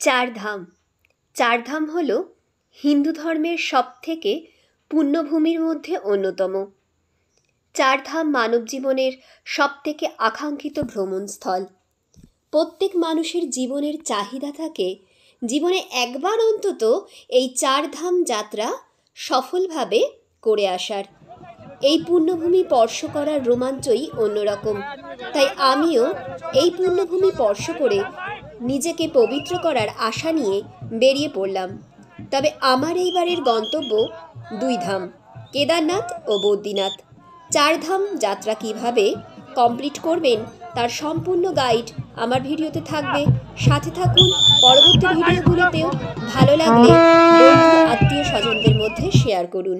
চারধাম। চারধাম হল হিন্দু ধর্মের সবথেকে পুণ্যভূমির মধ্যে অন্যতম। চারধাম মানব জীবনের সবথেকে আকাঙ্ক্ষিত ভ্রমণস্থল প্রত্যেক মানুষের জীবনের চাহিদা থাকে, জীবনে একবার অন্তত এই চারধাম যাত্রা সফলভাবে করে আসার। এই পুণ্যভূমি স্পর্শ করার রোমাঞ্চই অন্যরকম। তাই আমিও এই পুণ্যভূমি স্পর্শ করে নিজেকে পবিত্র করার আশা নিয়ে বেরিয়ে পড়লাম। তবে আমার এইবারের গন্তব্য দুই ধাম কেদারনাথ ও বদ্রীনাথ। চার ধাম যাত্রা কীভাবে কমপ্লিট করবেন তার সম্পূর্ণ গাইড আমার ভিডিওতে থাকবে। সাথে থাকুন, পরবর্তী ভিডিওগুলোতেও ভালো লাগলে আত্মীয় স্বজনদের মধ্যে শেয়ার করুন।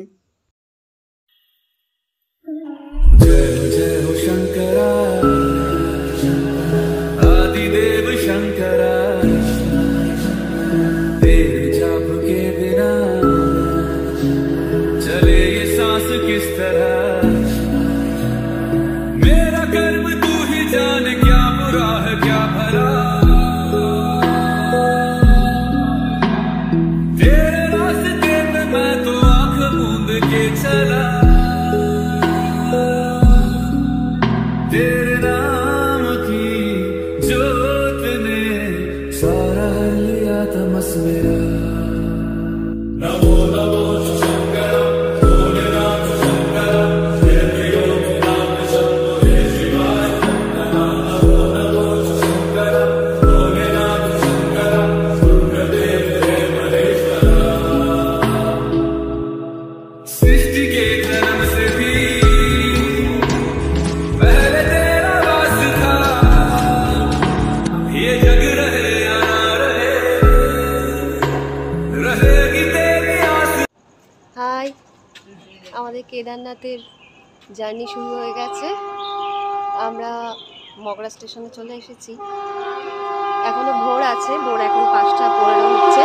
কেদারনাথের জার্নি শুরু হয়ে গেছে। আমরা মগরা স্টেশনে চলে এসেছি। এখনও ভোর আছে, ভোর এখন পাঁচটা পনেরো হচ্ছে।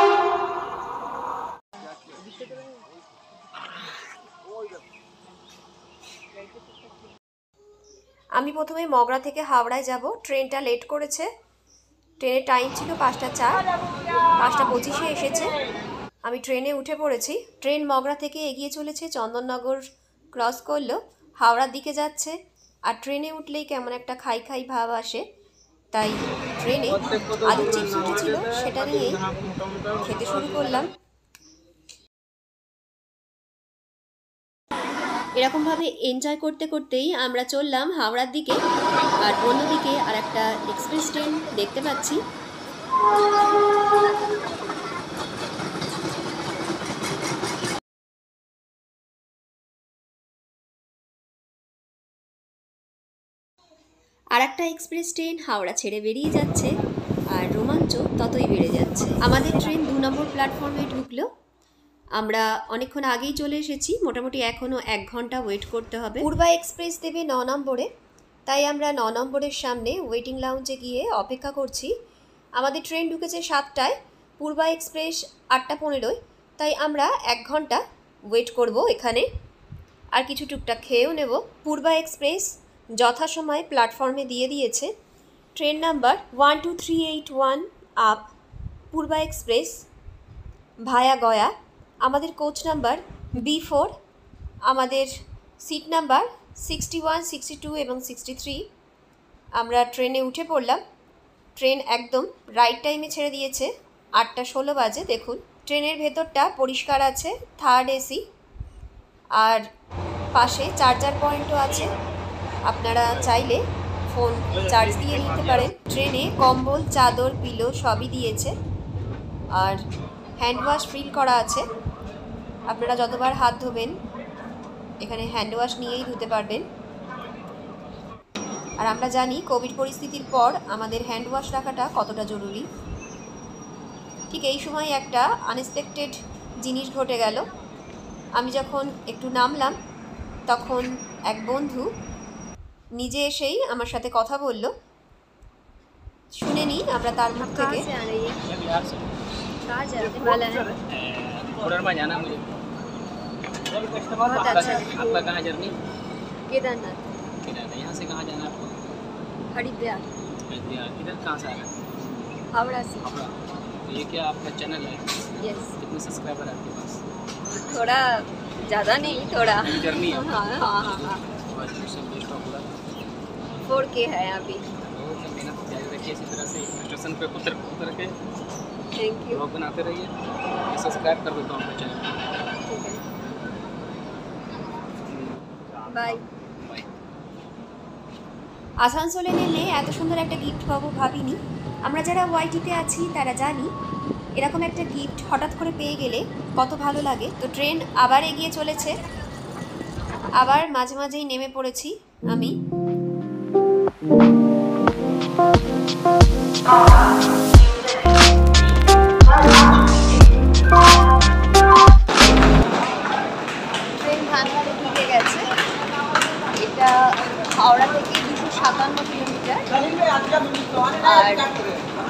আমি প্রথমে মগরা থেকে হাওড়ায় যাব। ট্রেনটা লেট করেছে। ট্রেনের টাইম ছিল পাঁচটা চার, পাঁচটা পঁচিশে এসেছে। আমি ট্রেনে উঠে পড়েছি। ট্রেন মগরা থেকে এগিয়ে চলেছে চন্দননগর ক্রস করল, হাওড়ার দিকে যাচ্ছে। আর ট্রেনে উঠলেই কেমন একটা খাই খাই ভাব আসে। তাই ট্রেনে আলু চিপস উঠেছিল সেটা নিয়েই খেতে শুরু করলাম। এরকমভাবে এনজয় করতে করতেই আমরা চললাম হাওড়ার দিকে। আর অন্যদিকে আর একটা এক্সপ্রেস ট্রেন দেখতে পাচ্ছি। আর একটা এক্সপ্রেস ট্রেন হাওড়া ছেড়ে বেরিয়ে যাচ্ছে, আর রোমাঞ্চ ততই বেড়ে যাচ্ছে। আমাদের ট্রেন দু নম্বর প্ল্যাটফর্মে ঢুকলো। আমরা অনেকক্ষণ আগেই চলে এসেছি, মোটামুটি এখনও এক ঘণ্টা ওয়েট করতে হবে। পূর্বা এক্সপ্রেস দেবে ন নম্বরে, তাই আমরা ন নম্বরের সামনে ওয়েটিং লাউঞ্জে গিয়ে অপেক্ষা করছি। আমাদের ট্রেন ঢুকেছে সাতটায়, পূর্বা এক্সপ্রেস আটটা পনেরোয়, তাই আমরা এক ঘণ্টা ওয়েট করব এখানে। আর কিছু টুকটাক খেয়েও নেব। পূর্বা এক্সপ্রেস যথাসময়ে প্ল্যাটফর্মে দিয়ে দিয়েছে। Train number one two three eight one up, Purva express, via Gaya. আমাদের কোচ নাম্বার বি ফোর, আমাদের seat number sixty one, sixty two এবং সিক্সটি থ্রি। আমরা ট্রেনে উঠে পড়লাম। ট্রেন একদম রাইট টাইমে ছেড়ে দিয়েছে। আটটা ষোলো বাজে, দেখুন। ট্রেনের ভেতরটা পরিষ্কার আছে, থার্ড এসি। আর পাশে চার্জার পয়েন্টও আছে। আপনারা চাইলে ফোন চার্জ দিয়ে নিতে পারেন। ট্রেনে কম্বল, চাদর, পিলো সবই দিয়েছে। আর হ্যান্ড ওয়াশ ফিল করা আছে। আপনারা যতবার হাত ধোবেন, এখানে হ্যান্ড ওয়াশ নিয়েই ধুতে পারবেন। আর আমরা জানি কোভিড পরিস্থিতির পর আমাদের হ্যান্ড ওয়াশ রাখাটা কতটা জরুরি। ঠিক এই সময় একটা আনএক্সপেক্টেড জিনিস ঘটে গেল। আমি যখন একটু নামলাম, তখন এক বন্ধু নিজে এসেই আমার সাথে কথা বলল শুনে নিই আমরা তার মুখ থেকে कहाँ जाते वाला है ऑर्डर में जाना मुझे बहुत अच्छा है आपका कहाँ जर्नी केदारनाथ केदारनाथ यहाँ से कहाँ जाना है आपको हरिद्वार अयोध्या इधर कहाँ से आना है हावड़ा से हावड़ा तो ये क्या आपका चैनल है यस कितने सब्सक्राइबर है आपके पास थोड़ा ज़्यादा नहीं थोड़ा जर्नी है हाँ हाँ हाँ हाँ फोर के है अभी बहुत मेहनत जारी रखिए इसी तरह से स्टेशन पे उतर उतर के थैंक यू ब्लॉग बनाते रहिए सब्सक्राइब कर देता हूँ अपने चैनल ठीक है बाय बाय আসানসোলে নেমে এত সুন্দর একটা গিফট পাবো ভাবিনি আমরা যারা ওয়াইটিতে আছি তারা জানি এরকম একটা গিফট হঠাৎ করে পেয়ে গেলে কত ভালো লাগে তো ট্রেন আবার এগিয়ে চলেছে আবার মাঝে মাঝেই নেমে পড়েছি আমি হাওড়া থেকে দুশো সাতান্ন কিলোমিটার। আর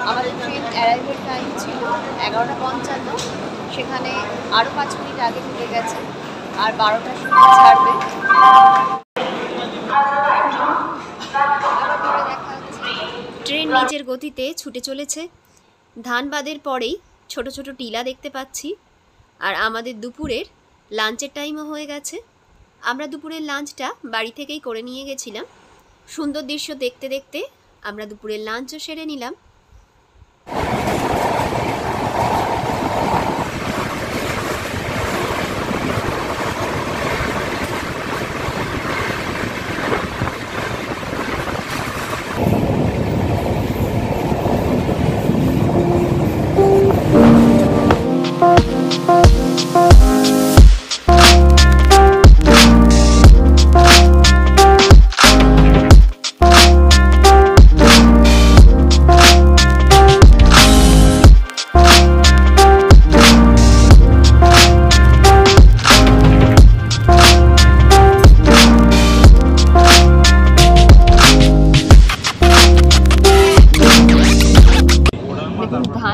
আমাদের ট্রেন অ্যারাইভেল টাইম ছিল এগারোটা পঞ্চান্ন। সেখানে আরও পাঁচ মিনিট আগে ঢুকে গেছে। আর বারোটার সময় ছাড়বে আবার পরে দেখা হচ্ছে ট্রেন নিজের গতিতে ছুটে চলেছে। ধানবাদের পরেই ছোট ছোট টিলা দেখতে পাচ্ছি। আর আমাদের দুপুরের লাঞ্চের টাইমও হয়ে গেছে। আমরা দুপুরের লাঞ্চটা বাড়ি থেকেই করে নিয়ে গেছিলাম। সুন্দর দৃশ্য দেখতে দেখতে আমরা দুপুরের লাঞ্চও সেরে নিলাম।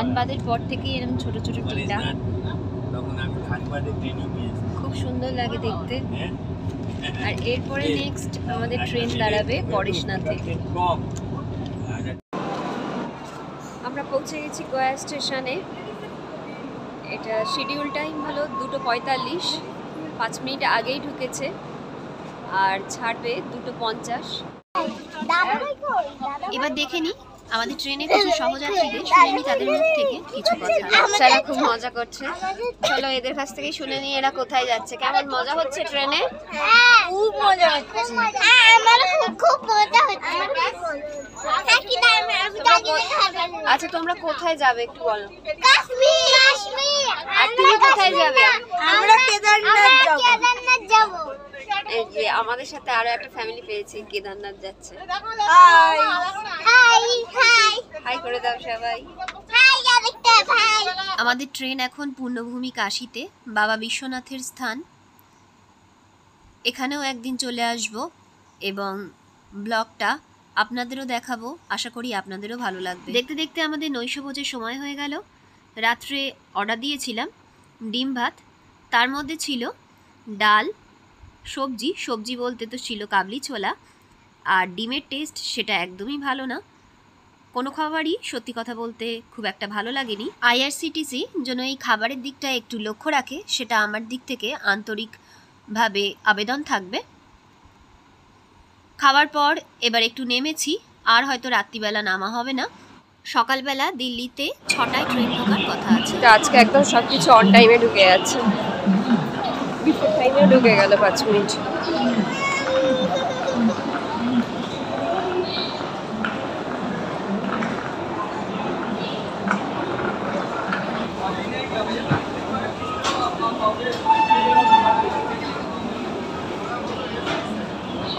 দেখুন ধানবাদের পর থেকে এরকম ছোট ছোট টিলা খুব সুন্দর লাগে দেখতে। আর এরপরে নেক্সট আমাদের ট্রেন দাঁড়াবে পরেশনাথে। আমরা পৌঁছে গেছি গয়া স্টেশনে। এটা শিডিউল টাইম হলো দুটো পঁয়তাল্লিশ। পাঁচ মিনিট আগেই ঢুকেছে। আর ছাড়বে দুটো পঞ্চাশ। এবার দেখে নি। আমাদের ট্রেনে কিছু সহযাত্রীদের শুনে নি তাদের মুখ থেকে কিছু কথা। বাচ্চারা খুব মজা করছে। চলো এদের কাছ থেকে শুনে নি এরা কোথায় যাচ্ছে। কেমন মজা হচ্ছে ট্রেনে? খুব মজা হচ্ছে। হ্যাঁ আমার খুব খুব মজা হচ্ছে। আচ্ছা তোমরা কোথায় যাবে একটু বলো। কাশ্মীর। কাশ্মীর আর তুমি কোথায় যাবে আমরা কেদারনাথ যাব কেদারনাথ যাব এই যে আমাদের সাথে আরও একটা ফ্যামিলি পেয়েছি কেদারনাথ যাচ্ছে। হাই হাই হাই হাই করে দাও সবাই। হাই আরেকটা ভাই আমাদের ট্রেন এখন পূর্ণভূমি কাশিতে বাবা বিশ্বনাথের স্থান। এখানেও একদিন চলে আসব এবং ব্লগটা আপনাদেরও দেখাবো। আশা করি আপনাদেরও ভালো লাগবে। দেখতে দেখতে আমাদের নৈশভোজের সময় হয়ে গেল। রাত্রে অর্ডার দিয়েছিলাম ডিম ভাত। তার মধ্যে ছিল ডাল সবজি সবজি বলতে তো ছিল কাবলি ছোলা। আর ডিমের টেস্ট সেটা একদমই ভালো না। কোনো খাবারই সত্যি কথা বলতে খুব একটা ভালো লাগেনি। আইআরসিটিসি যেন এই খাবারের দিকটা একটু লক্ষ্য রাখে, সেটা আমার দিক থেকে আন্তরিকভাবে আবেদন থাকবে। খাওয়ার পর এবার একটু নেমেছি, আর হয়তো রাত্রিবেলা নামা হবে না। সকালবেলা দিল্লিতে ছটায় ট্রেন ঢোকার কথা আছে। আজকে একদম সব কিছু অন টাইমে ঢুকে যাচ্ছে ঢুকে গেল পাঁচ মিনিট।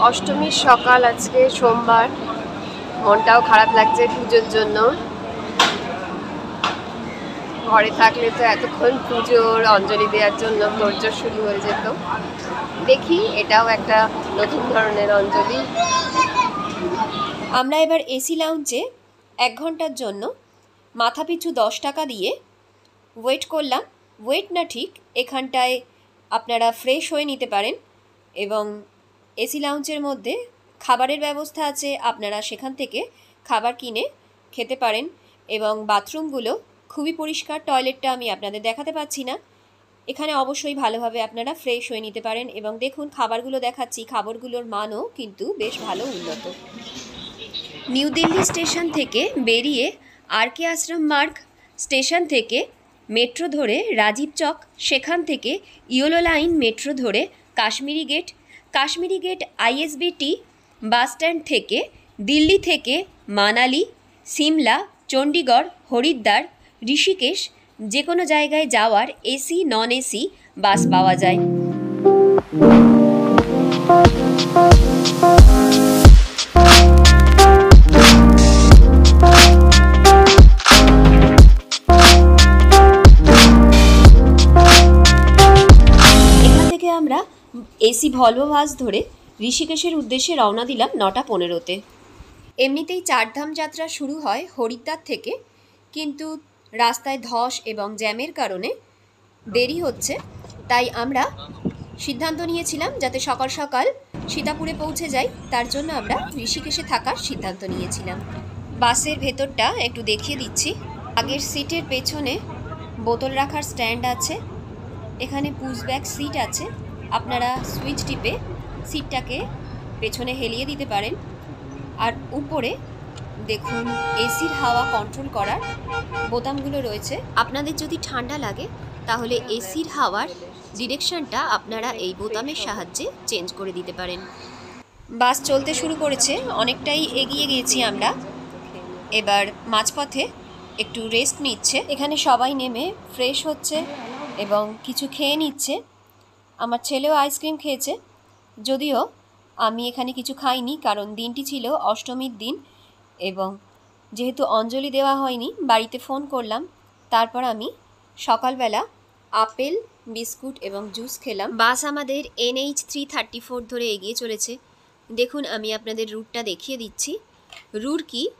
অষ্টমীর সকাল আজকে সোমবার। মনটাও খারাপ লাগছে পুজোর জন্য। ঘরে থাকলে তো এতক্ষণ পুজোর অঞ্জলি দেওয়ার জন্য তোরজোর শুরু হয়ে যেত। দেখি, এটাও একটা নতুন ধরনের অঞ্জলি। আমরা এবার এসি লাউঞ্জে এক ঘণ্টার জন্য মাথাপিছু দশ টাকা দিয়ে ওয়েট করলাম। ওয়েট না ঠিক, এখানটায় আপনারা ফ্রেশ হয়ে নিতে পারেন এবং এসি লাউঞ্জের মধ্যে খাবারের ব্যবস্থা আছে। আপনারা সেখান থেকে খাবার কিনে খেতে পারেন এবং বাথরুমগুলো খুবই পরিষ্কার টয়লেটটা আমি আপনাদের দেখাতে পাচ্ছি না। এখানে অবশ্যই ভালোভাবে আপনারা ফ্রেশ হয়ে নিতে পারেন এবং দেখুন খাবারগুলো দেখাচ্ছি, খাবারগুলোর মানও কিন্তু বেশ ভালো উন্নত। নিউ দিল্লি স্টেশন থেকে বেরিয়ে আর কে আশ্রম মার্গ স্টেশন থেকে মেট্রো ধরে রাজীব চক, সেখান থেকে ইয়োলো লাইন মেট্রো ধরে Kashmiri Gate Kashmiri Gate ISBT bus stand থেকে দিল্লি থেকে মানালি, সিমলা, চণ্ডীগড়, হরিদ্বার ঋষিকেশ যে কোনো জায়গায় যাওয়ার এসি নন এসি বাস পাওয়া যায়। এখান থেকে আমরা এসি ভলভো বাস ধরে ঋষিকেশের উদ্দেশ্যে রওনা দিলাম নটা পনেরোতে। এমনিতেই চারধাম যাত্রা শুরু হয় হরিদ্বার থেকে, কিন্তু রাস্তায় ধস এবং জ্যামের কারণে দেরি হচ্ছে, তাই আমরা সিদ্ধান্ত নিয়েছিলাম যাতে সকাল সকাল সীতাপুরে পৌঁছে যাই। তার জন্য আমরা ঋষিকেশে থাকার সিদ্ধান্ত নিয়েছিলাম। বাসের ভেতরটা একটু দেখিয়ে দিচ্ছি। আগের সিটের পেছনে বোতল রাখার স্ট্যান্ড আছে। এখানে পুশ ব্যাক সিট আছে। আপনারা সুইচ টিপে সিটটাকে পেছনে হেলিয়ে দিতে পারেন। আর উপরে দেখুন, এসির হাওয়া কন্ট্রোল করার বোতামগুলো রয়েছে। আপনাদের যদি ঠান্ডা লাগে, তাহলে এসির হাওয়ার ডিরেকশনটা আপনারা এই বোতামের সাহায্যে চেঞ্জ করে দিতে পারেন। বাস চলতে শুরু করেছে, অনেকটাই এগিয়ে গিয়েছি আমরা। এবার মাঝপথে একটু রেস্ট নিচ্ছে। এখানে সবাই নেমে ফ্রেশ হচ্ছে এবং কিছু খেয়ে নিচ্ছে। আমার ছেলেও আইসক্রিম খেয়েছে, যদিও আমি এখানে কিছু খাইনি, কারণ দিনটি ছিল অষ্টমীর দিন। এবং যেহেতু অঞ্জলি দেওয়া হয়নি, বাড়িতে ফোন করলাম। তারপর আমি সকালবেলা আপেল, বিস্কুট এবং জুস খেলাম। বাস আমাদের এনএইচ থ্রি থার্টি ফোর ধরে এগিয়ে চলেছে। দেখুন, আমি আপনাদের রুটটা দেখিয়ে দিচ্ছি। রুরকি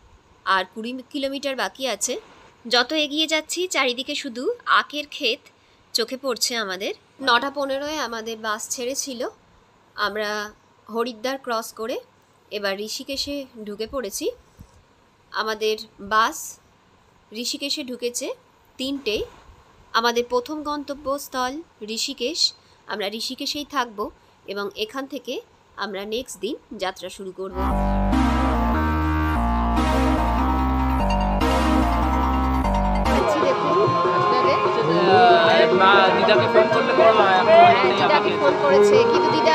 আর কুড়ি কিলোমিটার বাকি আছে। যত এগিয়ে যাচ্ছি, চারিদিকে শুধু আখের ক্ষেত চোখে পড়ছে আমাদের। নটা পনেরোয় আমাদের বাস ছেড়েছিল। আমরা হরিদ্বার ক্রস করে এবার ঋষিকেশে ঢুকে পড়েছি। আমাদের বাস ঋষিকেশে ঢুকেছে তিনটে। আমাদের প্রথম গন্তব্যস্থল ঋষিকেশ। আমরা ঋষিকেশেই থাকব এবং এখান থেকে আমরা নেক্সট দিন যাত্রা শুরু করব। ফোন করলে দিদাকে ফোন করেছে কিন্তু দিদা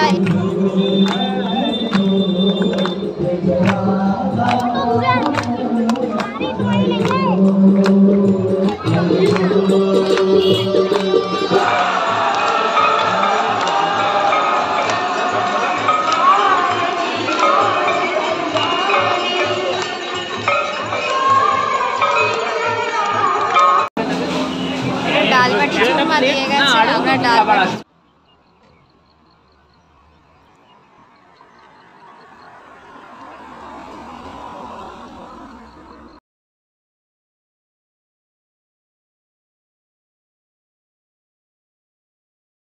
ডাল বাটি